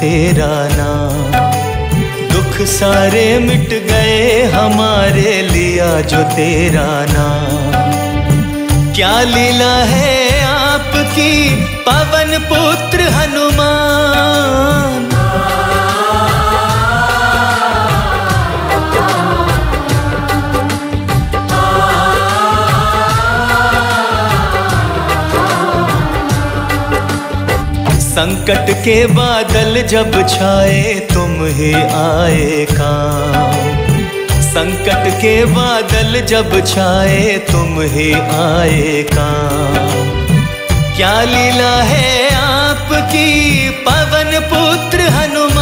तेरा नाम। दुख सारे मिट गए हमारे लिया जो तेरा नाम। क्या लीला है आपकी? पवन पुत्र हनुमान संकट के बादल जब छाए, तुम ही आए काम। संकट के बादल जब छाए, तुम ही आए काम। क्या लीला है आपकी, पवन पुत्र हनुमान?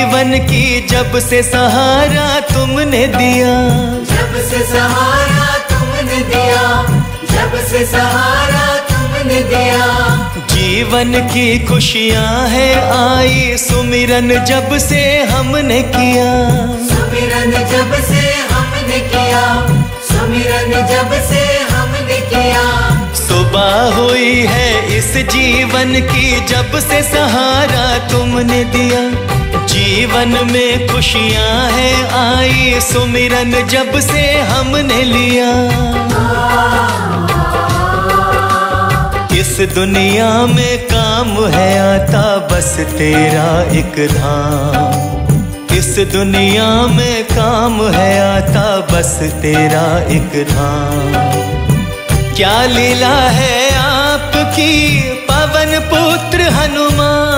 जीवन की जब से सहारा तुमने दिया। जब से सहारा तुमने दिया जब से सहारा तुमने दिया। जीवन की खुशियाँ है आई सुमिरन जब से हमने किया। सुमिरन जब से हमने किया सुमिरन जब से हमने किया। सुबह हुई है इस जीवन की जब से सहारा तुमने दिया। जीवन में खुशियाँ है, आई सुमिरन जब से हमने लिया। इस दुनिया में काम है आता, बस तेरा एक धाम। इस दुनिया में काम है आता, बस तेरा एक धाम। क्या लीला है आपकी, पवन पुत्र हनुमान?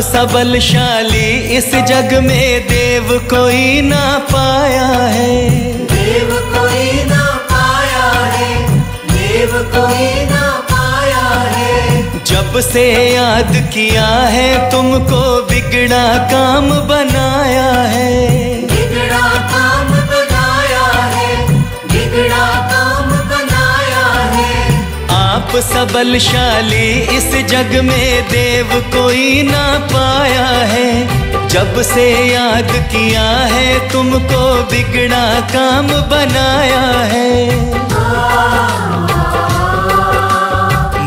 सबलशाली इस जग में देव कोई ना पाया है। देव कोई ना पाया है देव कोई ना पाया है। जब से याद किया है तुमको बिगड़ा काम बनाया है। आप सबलशाली इस जग में देव कोई ना पाया है। जब से याद किया है, तुमको बिगड़ा काम बनाया है।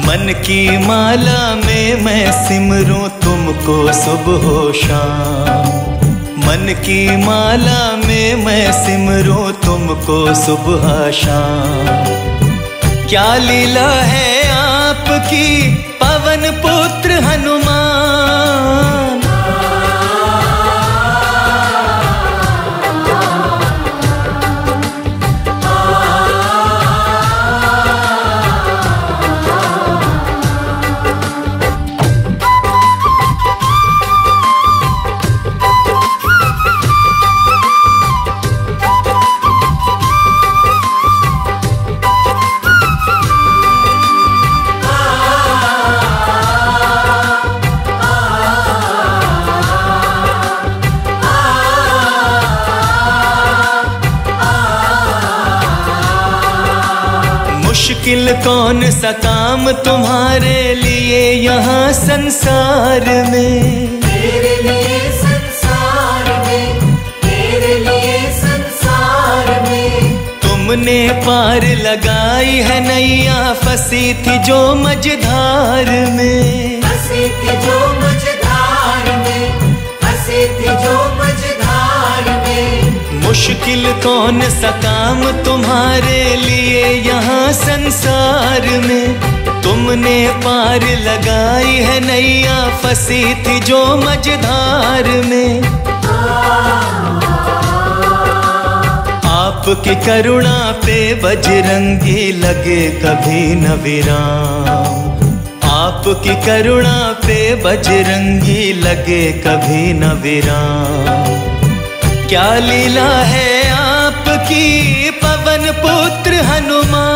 मन की माला में मैं सिमरूं तुमको सुबह शाम। मन की माला में मैं सिमरूं तुमको सुबह शाम। क्या लीला है आपकी मुश्किल कौन सा काम तुम्हारे लिए यहाँ संसार में? तेरे लिए संसार में तेरे लिए संसार में। तुमने पार लगाई है नैया फंसी थी जो मझधार में। थी जो मझधार में थी जो मझधार में मुश्किल कौन सा काम तुम्हारे लिए यहाँ संसार में? तुमने पार लगाई है नैया फंसी थी जो मझधार में। आपकी करुणा पे बजरंगी लगे कभी न विराम। आपकी करुणा पे बजरंगी लगे कभी न विराम। क्या लीला है आपकी? पवन पुत्र हनुमान।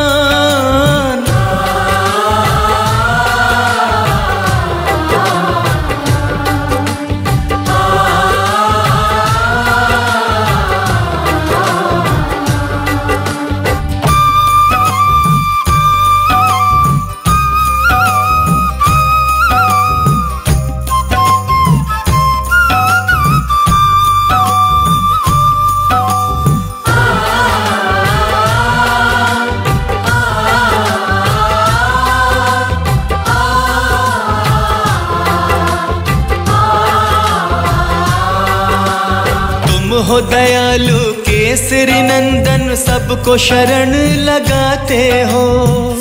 सबको शरण लगाते हो।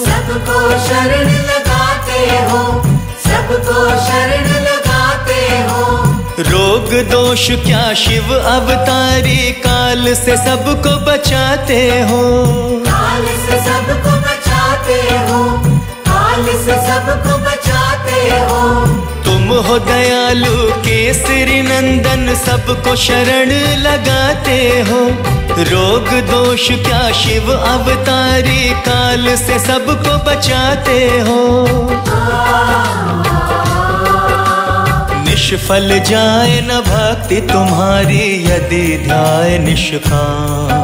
सबको शरण लगाते हो। सबको शरण लगाते हो। रोग दोष क्या शिव अवतारी काल से सबको बचाते हो। काल से सबको बचाते हो। काल से सबको बचाते हो। तुम हो दयालु केसरी नंदन सबको शरण लगाते हो। रोग दोष क्या शिव अवतारी काल से सबको बचाते हो। निष्फल जाए न भक्ति तुम्हारी, यदि ध्याय निष्काम।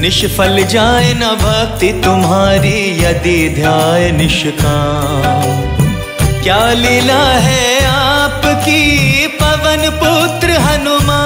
निष्फल जाए न भक्ति तुम्हारी, यदि ध्याय निष्काम। क्या लीला है आपकी? पवन पुत्र हनुमान।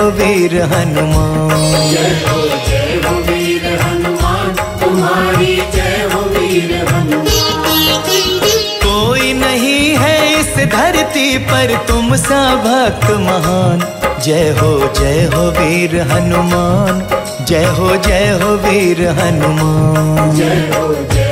हो वीर हनुमान। जय हो जय हो वीर हनुमान तुम्हारी जय हो वीर हनुमान। कोई नहीं है इस धरती पर तुम सा भक्त महान। जय हो जय हो वीर हनुमान जय हो जय हो वीर हनुमान। जय हो जय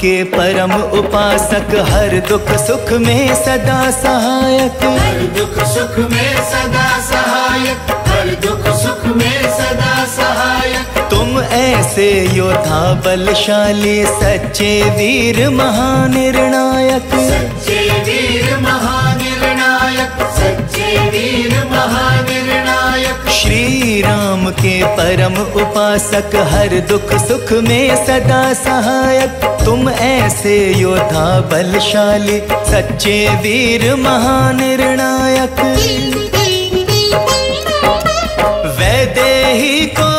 के परम उपासक हर दुख सुख में सदा सहायक। हर दुख सुख में सदा सहायक हर दुख सुख में सदा सहायक। तुम ऐसे योद्धा बलशाली सच्चे वीर महानिर्णायक। सच्चे वीर महानिर्णायक के परम उपासक, हर दुख सुख में सदा सहायक। तुम ऐसे योद्धा बलशाली, सच्चे वीर महानिर्णायक वैदेही को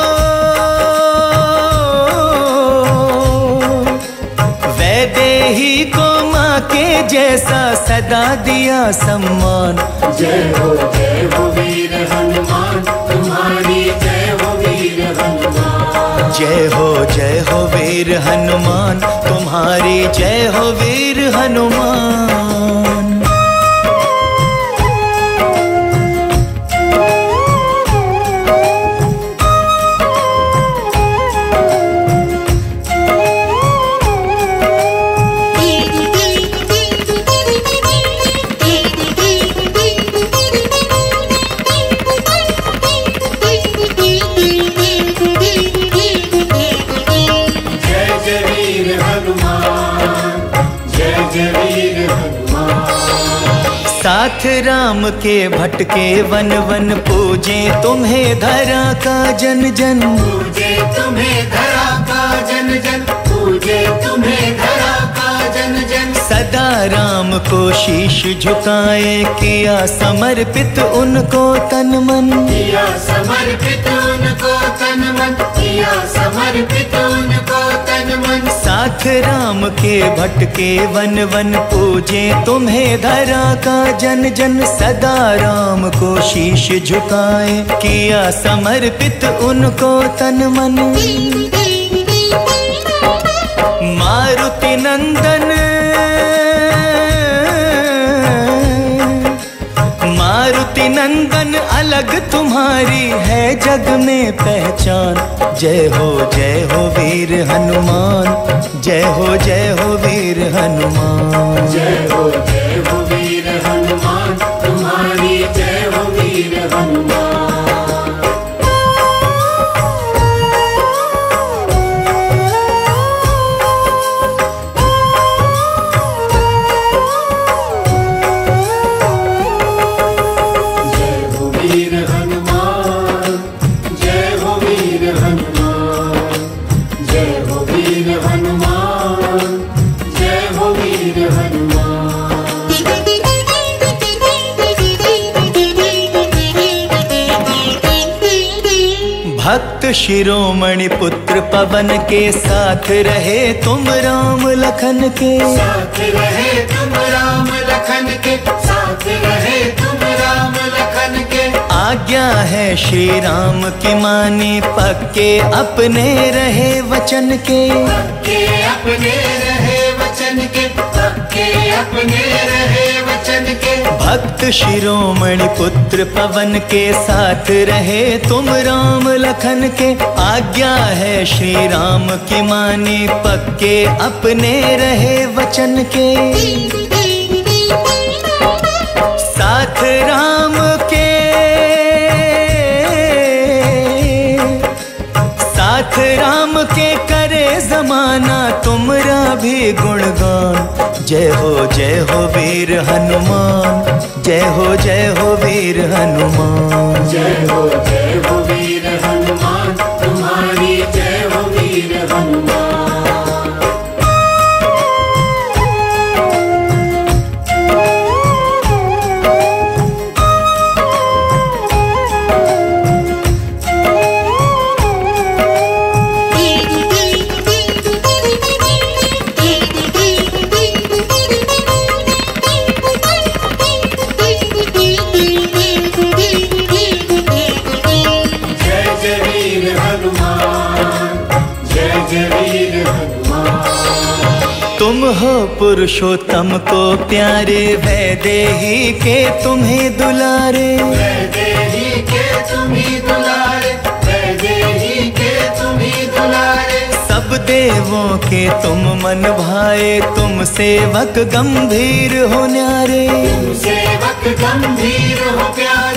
वैदेही को माँ के जैसा सदा दिया सम्मान। जय हो जय हो वीर हनुमान। जय हो जय हो वीर हनुमान तुम्हारी जय हो वीर हनुमान। राम के भटके वन वन पूजे तुम्हें धरा का जन जन। पूजे तुम्हें धरा का जन जन। पूजे तुम्हें धरा का जन जन। सदा राम को शीश झुकाए किया समर्पित उनको तन मन। किया समर्पित उनको तन मन। किया समर्पित उनको साथ राम के भटके वन वन पूजे, तुम्हें धरा का जन जन सदा राम को शीश झुकाए। किया समर्पित उनको तन मन। मारुति नंदन नंदन अलग तुम्हारी है जग में पहचान। जय हो जय हो वीर हनुमान। जय हो जय हो वीर हनुमान। जय हो, जय वीर हनुमान। जय हो वीर हनुमान। भक्त शिरोमणि पुत्र पवन के साथ रहे तुम राम लखन के। साथ रहे तुम राम लखन के। साथ रहे आज्ञा है श्री राम की मानी पक्के अपने रहे वचन के पक्के अपने रहे वचन के पक्के अपने रहे वचन के भक्त शिरोमणि पुत्र पवन के साथ रहे तुम राम लखन के आज्ञा है श्री राम की मानी पक्के अपने रहे वचन के साथ राम राम के करे जमाना, तुमरा भी गुणगान। जय हो जय हो वीर हनुमान, जय हो जय हो वीर हनुमान। जय हो जय हो वीर हनुमान, तुम्हारी जय हो वीर हनुमान। पुरुषोत्तम प्यारे प्यारे वैदेही के तुम्हें दुलारे। वैदेही के तुम्हें दुलारे वैदेही के तुम्ही दुलारे। सब देवों के तुम मन भाए तुम सेवक गंभीर हो न्यारे। तुम सेवक गंभीर हो प्यारे।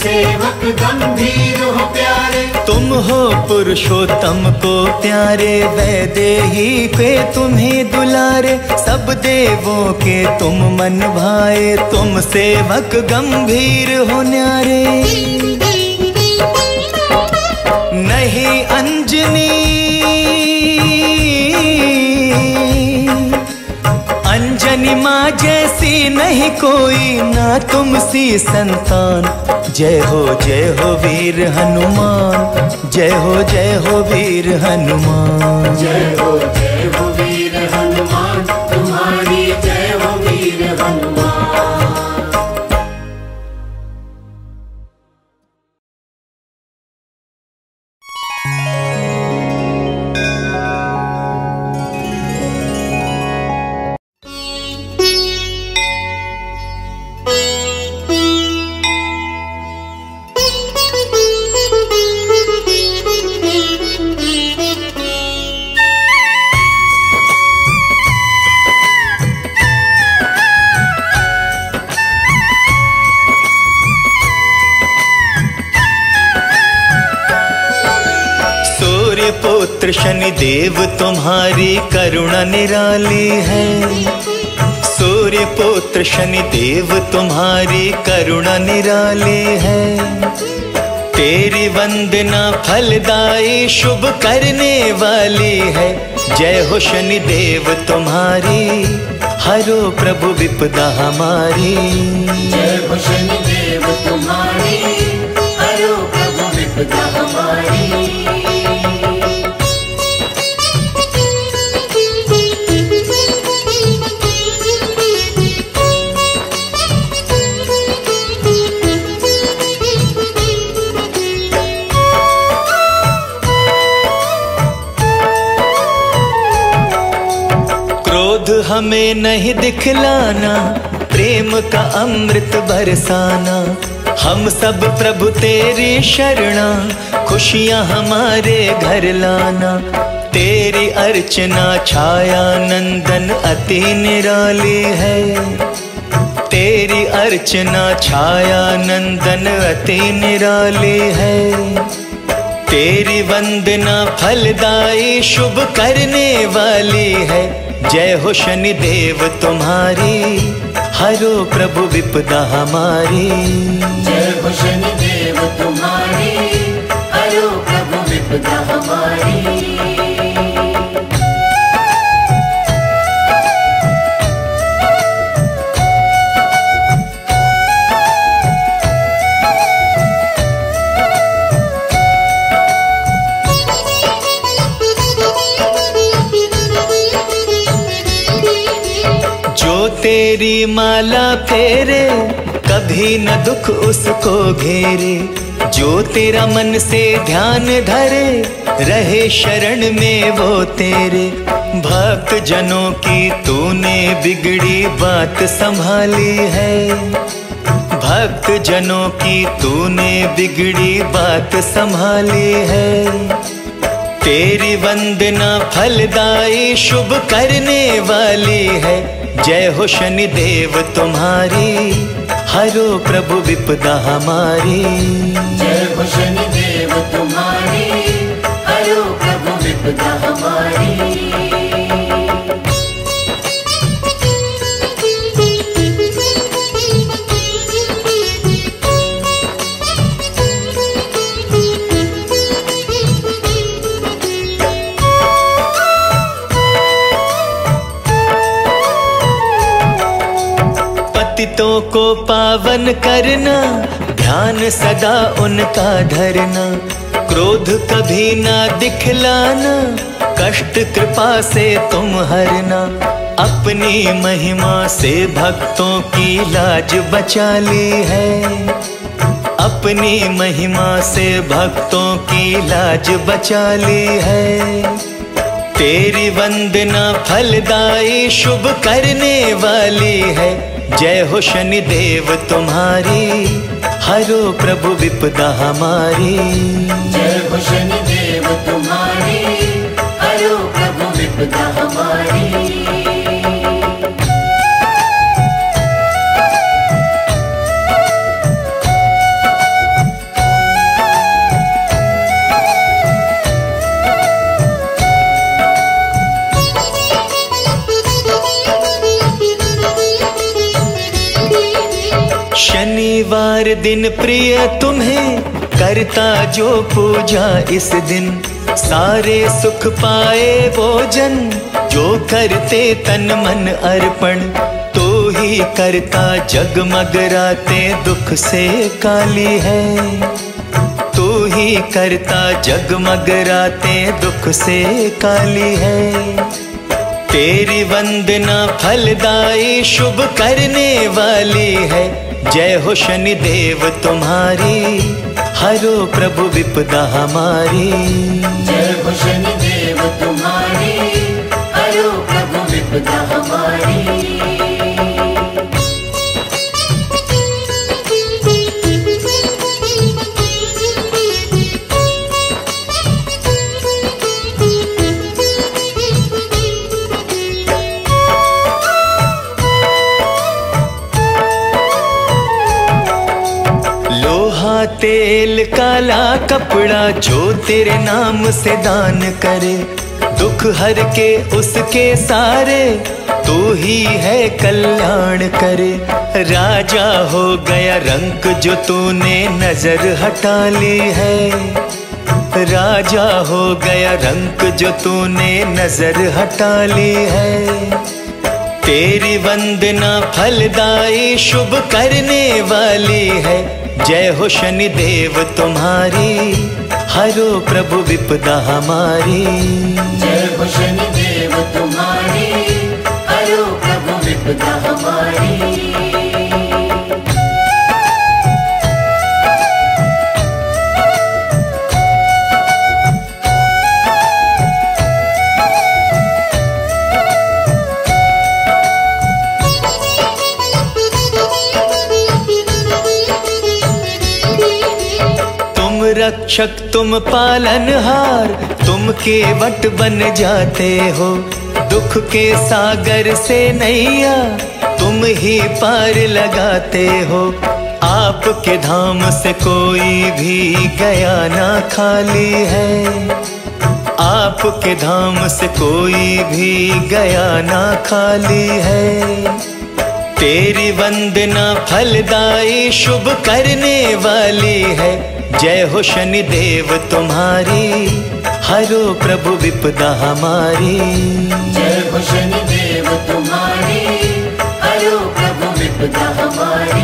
सेवक गंभीर हो प्यारे। तुम हो पुरुषोत्तम को प्यारे वैदे ही पे तुम्हें दुलारे। सब देवों के तुम मन भाए तुम सेवक गंभीर हो न्यारे। नहीं अंजनी अंजनी माँ जैसी नहीं कोई, ना तुम सी संतान। जय हो जय हो वीर हनुमान, जय हो जय हो वीर हनुमान। जय हो जय हो वीर हनुमान। वंदना फलदायी शुभ करने वाली है। जय हो शनि देव तुम्हारी, हरो प्रभु विपदा हमारी। जय हो शनि देव तुम्हारी, हरो प्रभु विपदा हमारी। हमें नहीं दिखलाना, प्रेम का अमृत बरसाना। हम सब प्रभु तेरी शरणा, खुशियाँ हमारे घर लाना। तेरी अर्चना छाया नंदन अति निराली है। तेरी अर्चना छाया नंदन अति निराली है। तेरी वंदना फलदायी शुभ करने वाली है। जय हो शनि देव तुम्हारी, हरो प्रभु विपदा हमारी। जय हो शनि देव तुम्हारी, हरो प्रभु विपदा हमारी। तेरी माला फेरे, कभी न दुख उसको घेरे। जो तेरा मन से ध्यान धरे, रहे शरण में वो तेरे। भक्त जनों की तूने बिगड़ी बात संभाली है। भक्त जनों की तूने बिगड़ी बात संभाली है। तेरी वंदना फलदायी शुभ करने वाली है। जय हो शनि देव तुम्हारी, हरो प्रभु विपदा हमारी। जय हो शनि देव तुम्हारी, हरो प्रभु विपदा हमारी। पतितों को पावन करना, ध्यान सदा उनका धरना। क्रोध कभी ना दिखलाना, कष्ट कृपा से तुम हरना। अपनी महिमा से भक्तों की लाज बचा ली है। अपनी महिमा से भक्तों की लाज बचा ली है। तेरी वंदना फलदायी शुभ करने वाली है। जय हो शनि देव तुम्हारी, हरो प्रभु विपदा हमारी। जय हो शनि देव तुम्हारी, हरो प्रभु विपदा हमारी। दिन प्रिय तुम्हें करता जो पूजा इस दिन। सारे सुख पाए वो जन जो करते तन मन अर्पण तो ही करता जगमग रातें दुख से काली है। तू ही करता जगमग रातें दुख से काली है। तेरी वंदना फलदायी शुभ करने वाली है। जय हो शनि देव तुम्हारी, हरो प्रभु विपदा हमारी। जय हो शनि देव तुम्हारी, हरो प्रभु विपदा हमारी। तेल काला कपड़ा जो तेरे नाम से दान करे, दुख हर के उसके सारे, तू ही है कल्याण करे। राजा हो गया रंग जो तूने नज़र हटा ली है। राजा हो गया रंग जो तूने नज़र हटा ली है। तेरी वंदना फलदायी शुभ करने वाली है। जय हो शनि देव तुम्हारी, हरो प्रभु विपदा हमारी। जय हो शनि देव तुम्हारी, हरो प्रभु विपदा हमारी। रक्षक तुम पालनहार, तुम के केवट बन जाते हो। दुख के सागर से नैया तुम ही पार लगाते हो। आपके धाम से कोई भी गया ना खाली है। आपके धाम से कोई भी गया ना खाली है। तेरी वंदना फलदायी शुभ करने वाली है। जय हो शनि देव तुम्हारी, हरो प्रभु विपदा हमारी। जय हो शनि देव तुम्हारी, हरो प्रभु विपदा हमारी।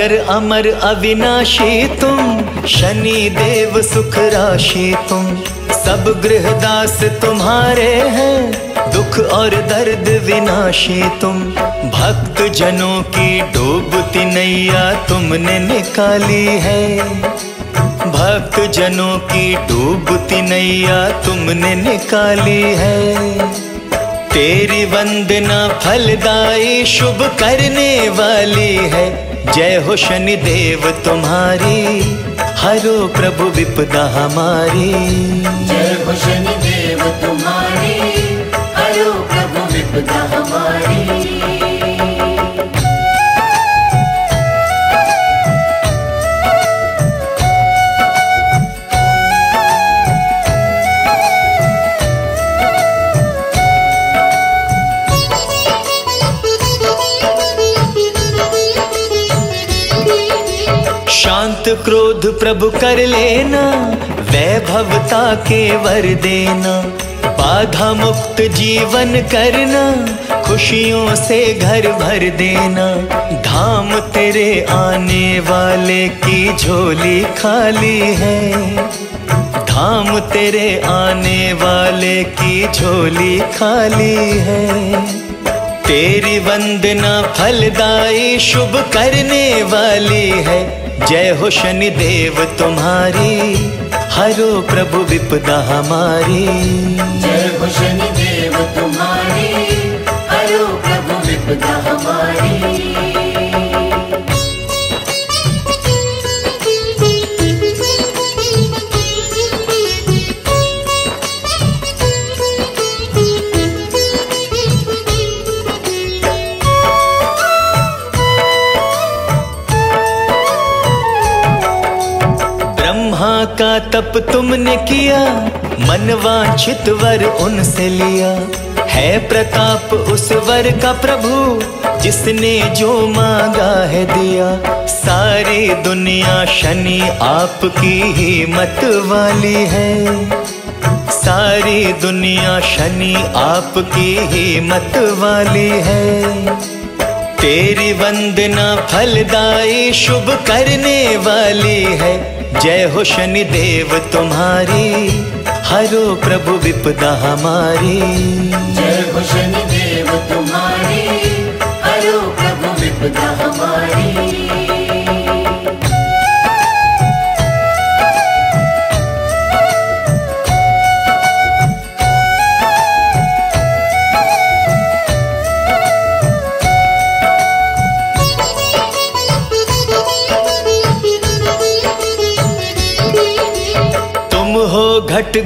अजर अमर अविनाशी तुम, शनि देव सुख राशि तुम। सब गृहदास तुम्हारे हैं, दुख और दर्द विनाशी तुम। भक्त जनों की डूबती नैया तुमने निकाली है। भक्त जनों की डूबती नैया तुमने निकाली है। तेरी वंदना फलदायी शुभ करने वाली है। जय हो शनि देव तुम्हारी, हरो प्रभु विपदा हमारी। जय हो शनि देव तुम्हारी, हरो प्रभु विपदा क्रोध प्रभु कर लेना, वैभवता के वर देना, बाधा मुक्त जीवन करना, खुशियों से घर भर देना, धाम तेरे आने वाले की झोली खाली है। धाम तेरे आने वाले की झोली खाली है। तेरी वंदना फलदायी शुभ करने वाली है। जय हो शनि देव तुम्हारी, हरो प्रभु विपदा हमारी। जय हो शनि देव तुम्हारी, हरो प्रभु विपदा हमारी। तप तुमने किया मन वांछित वर उनसे लिया। है प्रताप उस वर का प्रभु, जिसने जो मांगा है दिया। सारी दुनिया शनि आपकी ही मत वाली है। सारी दुनिया शनि आपकी ही मत वाली है। तेरी वंदना फलदायी शुभ करने वाली है। जय हो शनि देव तुम्हारी हरो प्रभु विपदा हमारी।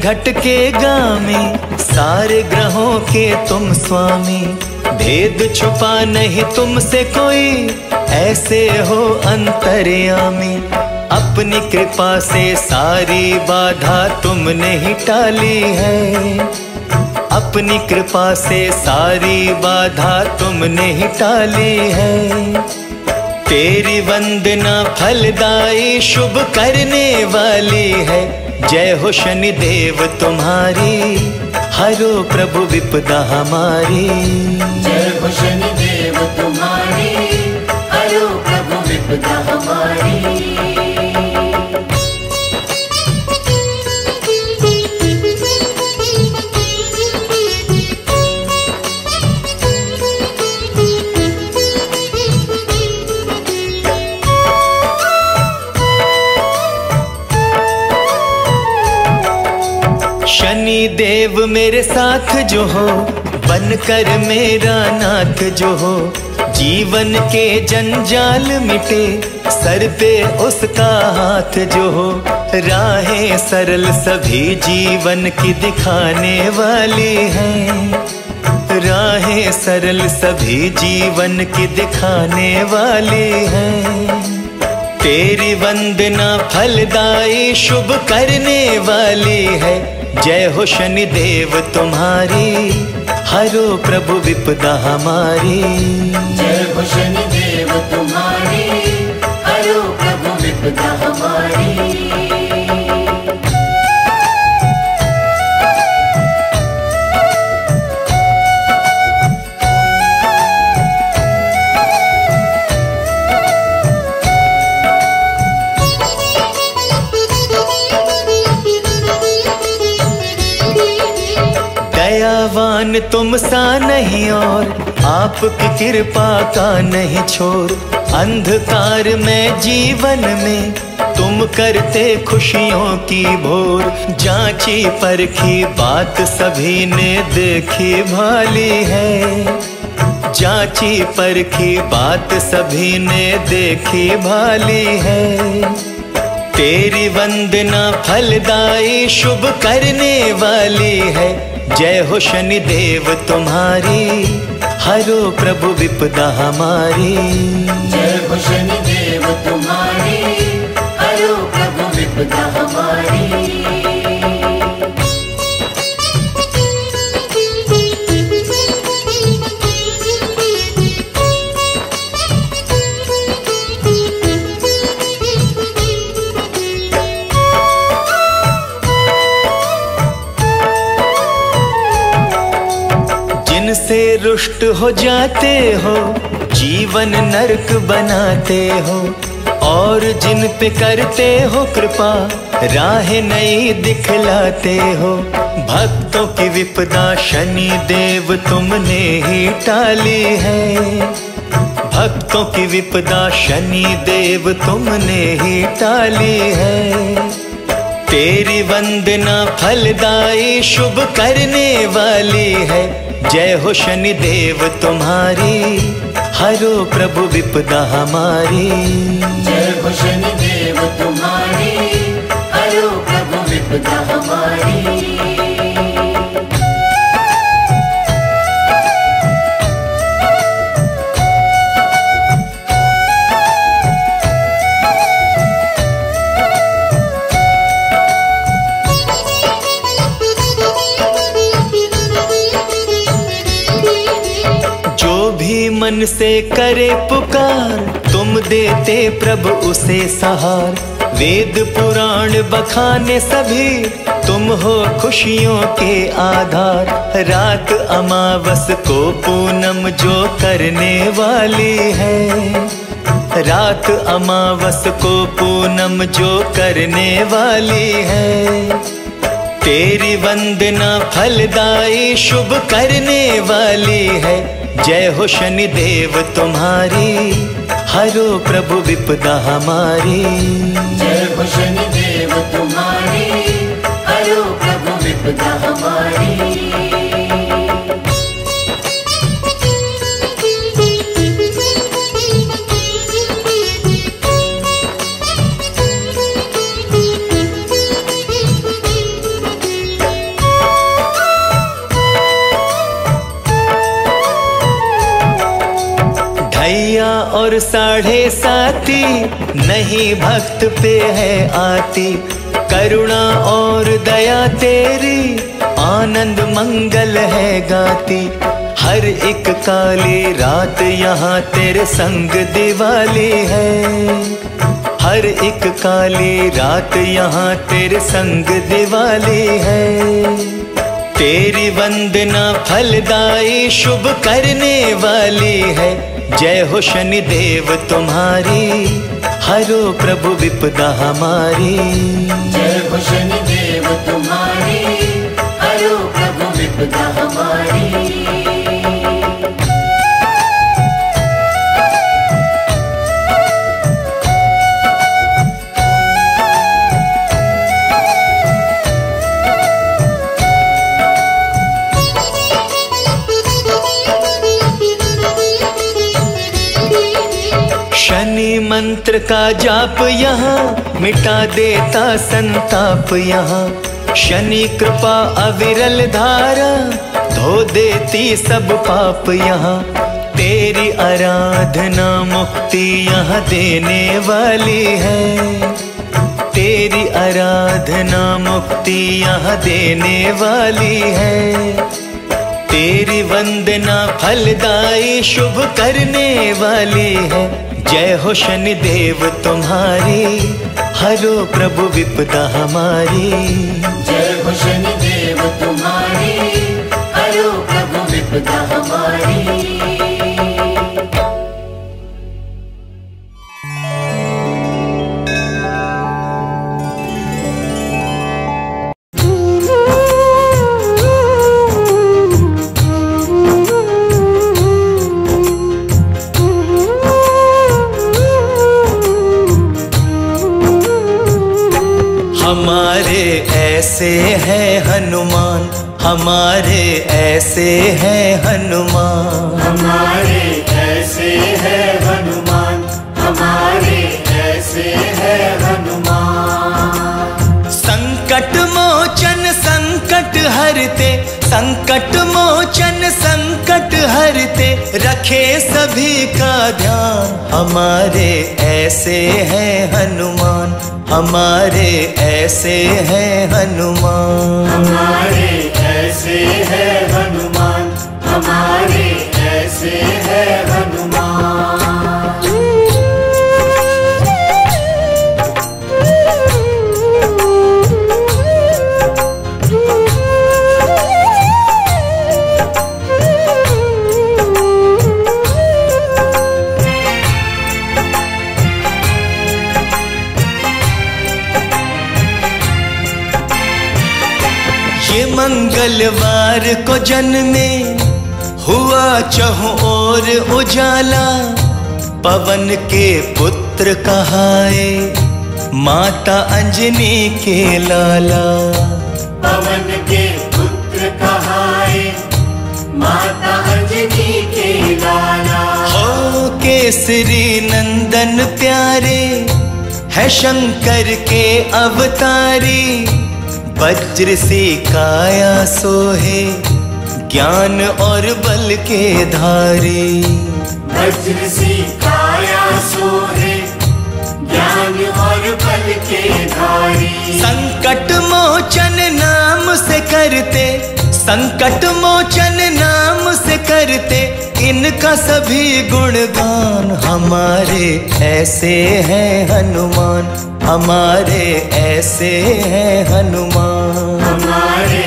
घट घट के गामी, सारे ग्रहों के तुम स्वामी। भेद छुपा नहीं तुमसे कोई, ऐसे हो अंतर्यामी। अपनी कृपा से सारी बाधा तुमने ही टाली है। अपनी कृपा से सारी बाधा तुमने ही टाली है। तेरी वंदना फलदायी शुभ करने वाली है। जय हो शनि देव तुम्हारी, हरो प्रभु विपदा हमारी। जय हो शनि देव तुम्हारी, हरो प्रभु विपदा हमारी। शनि देव मेरे साथ जो हो, बनकर मेरा नाथ जो हो। जीवन के जंजाल मिटे, सर पे उसका हाथ जो हो। राहें सरल सभी जीवन की दिखाने वाली हैं। राहें सरल सभी जीवन की दिखाने वाली हैं। तेरी वंदना फलदायी शुभ करने वाली है। जय हो शनि देव तुम्हारी, हरो प्रभु विपदा हमारी। जय हो शनि देव तुम्हारी, हरो प्रभु विपदा हमारी। तुम सा नहीं और आपकी कृपा का नहीं छोर। अंधकार में जीवन में तुम करते खुशियों की भोर। जांची परखी बात सभी ने देखी भाली है। जांची परखी बात सभी ने देखी भाली है। तेरी वंदना फलदायी शुभ करने वाली है। जय हो शनि देव तुम्हारी, हरो प्रभु विपदा हमारी। जय हो शनि देव तुम्हारी, हरो प्रभु विपदा हमारी। रुष्ट हो जाते हो, जीवन नरक बनाते हो, और जिन पे करते हो कृपा, राह नई दिखलाते हो। भक्तों की विपदा शनि देव तुमने ही टाली है। भक्तों की विपदा शनि देव तुमने ही टाली है। तेरी वंदना फलदायी शुभ करने वाली है। जय हो शनि देव तुम्हारी, हरो प्रभु विपदा हमारी। जय हो शनि देव तुम्हारी, हरो प्रभु विपदा हमारी। से करे पुकार, तुम देते प्रभु उसे सहार। वेद पुराण बखाने सभी, तुम हो खुशियों के आधार। रात अमावस को पूनम जो करने वाली है। रात अमावस को पूनम जो करने वाली है। तेरी वंदना फलदायी शुभ करने वाली है। जय हो शनि देव तुम्हारी, हरो प्रभु विपदा हमारी। जय हो शनि देव तुम्हारी, हरो प्रभु विपदा हमारी। और साढ़े साथी नहीं भक्त पे है आती। करुणा और दया तेरी, आनंद मंगल है गाती। हर एक काली रात यहाँ तेरे संग दिवाली है। हर एक काली रात यहाँ तेरे संग दिवाली है। तेरी वंदना फलदायी शुभ करने वाली है। जय हो शनि देव तुम्हारी हरो प्रभु विपदा हमारी। जय हो शनि देव तुम्हारी। का जाप यहाँ, मिटा देता संताप यहाँ। शनि कृपा अविरल धारा, धो देती सब पाप यहाँ। तेरी आराधना मुक्ति यहाँ देने वाली है। तेरी आराधना मुक्ति यहाँ देने वाली है। तेरी वंदना फलदायी शुभ करने वाली है। जय हो शनि देव तुम्हारी, हरो प्रभु विपदा हमारी। जय हो शनि देव तुम्हारी, हरो प्रभु विपदा हमारी हमारे। ऐसे हैं हनुमान हमारे ऐसे हैं हनुमान। हमारे ऐसे हैं हनुमान हमारे ऐसे हैं हनुमान। संकट मोचन संकट हरते संकट मोचन संकट हरते रखे सभी का ध्यान। हमारे ऐसे हैं हनुमान, हमारे ऐसे हैं हनुमान। हमारे ऐसे हैं हनुमान, हमारे ऐसे हैं हनुमान। मंगलवार को जन्मे हुआ चहु और उजाला। पवन के पुत्र कहाए माता अंजनी के लाला। पवन के पुत्र कहाए माता अंजनी के लाला। हो केसरी नंदन प्यारे है शंकर के अवतारी। वज्र से काया सोहे ज्ञान और बल के धारे। वज्र से काया सोहे ज्ञान और बल के धारी। संकट मोचन नाम से करते संकट मोचन नाम से करते इनका सभी गुणगान हमारे ऐसे हैं हनुमान। हमारे ऐसे हैं हनुमान। हमारे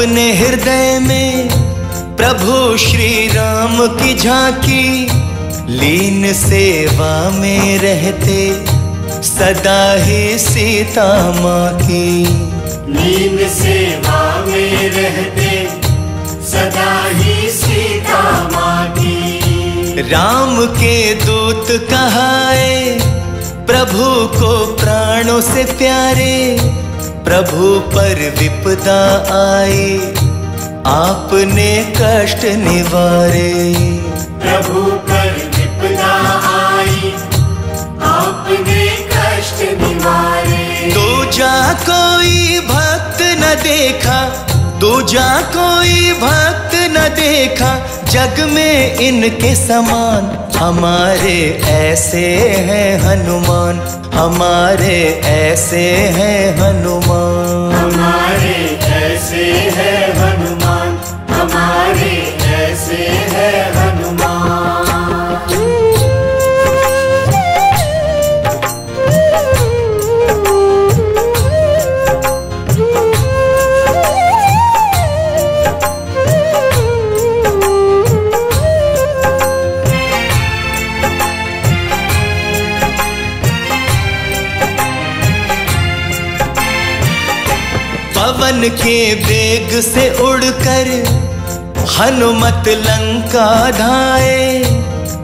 अपने हृदय में प्रभु श्री राम की झांकी लीन सेवा में रहते सदा ही सीता माँ की। नींद सेवा में रहते सदा ही सीता माँ की। राम के दूत कहाए प्रभु को प्राणों से प्यारे प्रभु पर विपदा आई आपने कष्ट निवारे। प्रभु पर विपदा आई आपने कष्ट निवारे। दूजा कोई भक्त न देखा दूजा कोई भक्त न देखा जग में इनके समान हमारे ऐसे हैं हनुमान। हमारे ऐसे हैं हनुमान। हमारे ऐसे है पवन के वेग से उड़कर हनुमत लंका धाए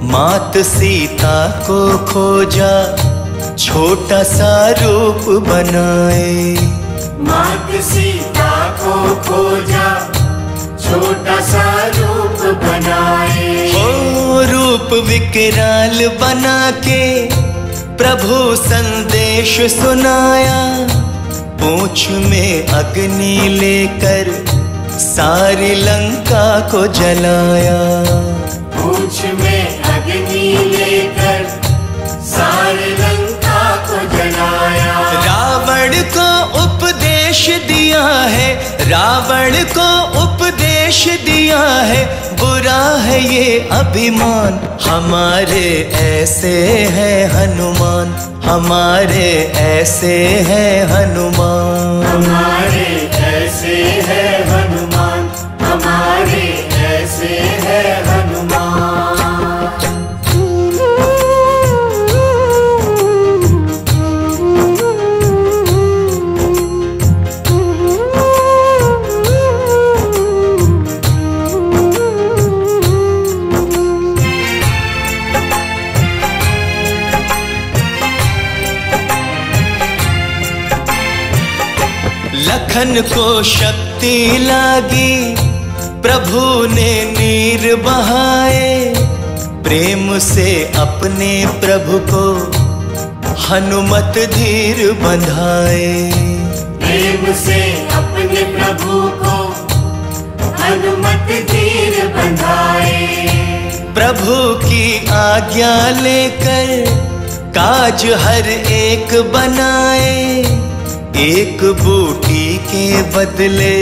मात सीता को खोजा छोटा सा रूप बनाए। मात सीता को खोजा छोटा सा रूप बनाए। हो रूप विकराल बना के प्रभु संदेश सुनाया। पूछ में अग्नि लेकर सारी लंका को जलाया। पूछ में अग्नि लेकर सारी लंका को जलाया। रावण को उपदेश दिया है रावण को उपदेश दिया है बुरा है ये अभिमान हमारे ऐसे हैं हनुमान। हमारे ऐसे हैं हनुमान। हमारे लखन को शक्ति लागी प्रभु ने नीर बहाए। प्रेम से अपने प्रभु को हनुमत धीर बंधाए। प्रेम से अपने प्रभु को हनुमत धीर बंधाए। प्रभु की आज्ञा लेकर काज हर एक बनाए। एक बूटी के बदले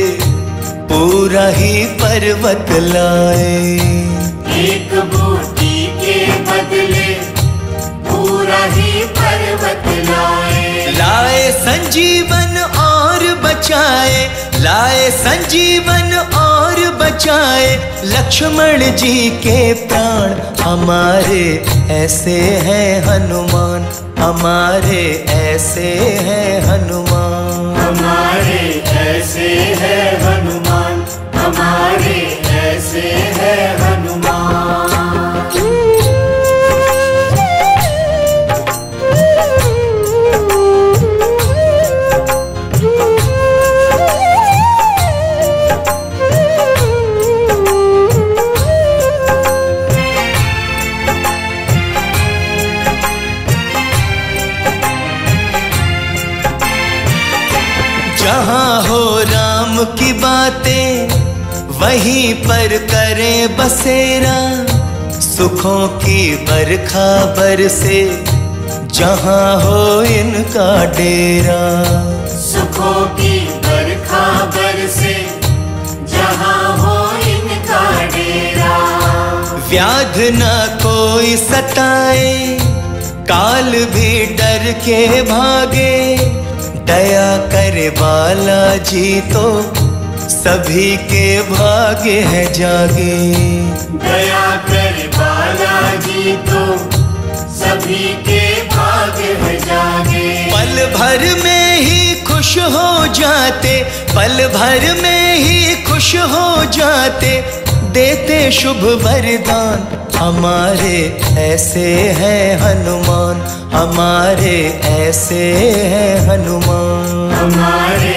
पूरा ही पर्वत लाए। एक बूटी के बदले पूरा ही पर्वत लाए। लाए संजीवन और बचाए लाए संजीवन और बचाए। लक्ष्मण जी के प्राण हमारे ऐसे हैं हनुमान। हमारे ऐसे हैं हनुमान। हमारे ऐसे हैं हनुमान। वहीं पर करें बसेरा। सुखों की बरखा बरसे जहाँ हो इनका डेरा। सुखों की बरखा बरसे जहाँ हो इनका डेरा। व्याध न कोई सताए काल भी डर के भागे दया करे बालाजी तो सभी के भाग्य है जागे। दया कर बालाजी तो सभी के भाग्य है जागे। पल भर में ही खुश हो जाते पल भर में ही खुश हो जाते देते शुभ वरदान। हमारे ऐसे हैं हनुमान हमारे ऐसे हैं हनुमान। हमारे